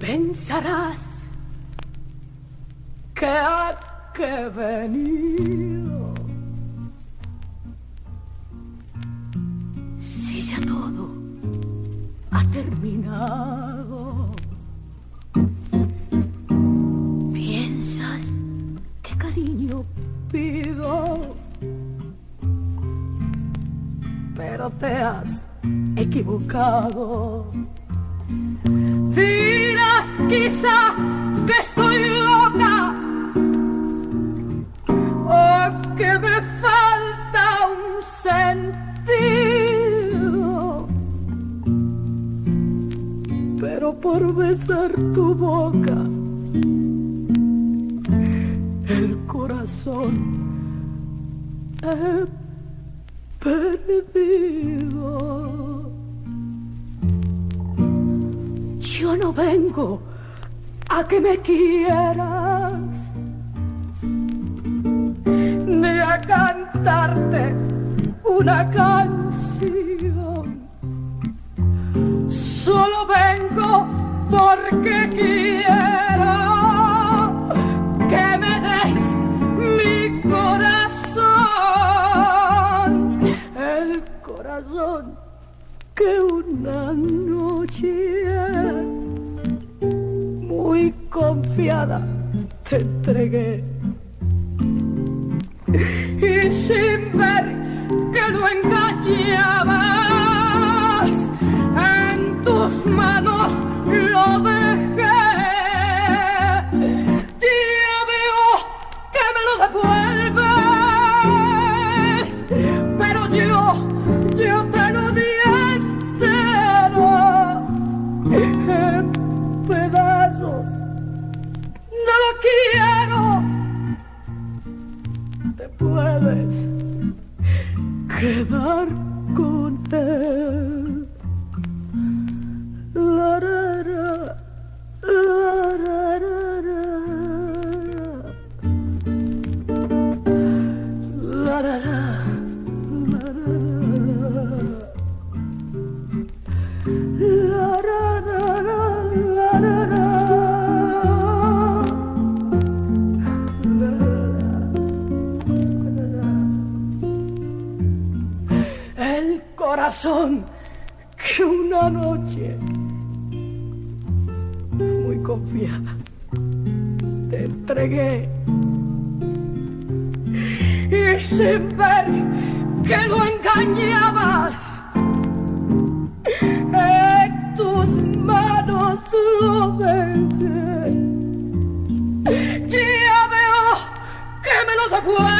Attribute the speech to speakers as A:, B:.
A: pensarás que ha que venir. Si ya todo ha terminado, piensas que cariño pido, pero te has equivocado. Quizá que estoy loca o que me falta un sentido. Pero por besar tu boca, el corazón he perdido. Yo no vengo a que me quieras ni a cantarte una canción. Solo vengo porque quiero que me des mi corazón, el corazón que una noche confiada te entregué. Y sin ver que lo engañabas en tus manos lo dejé quiero te puedes quedar con él. Corazón que una noche muy confiada te entregué y sin ver que lo engañabas en tus manos lo dejé ya veo que me lo devuelves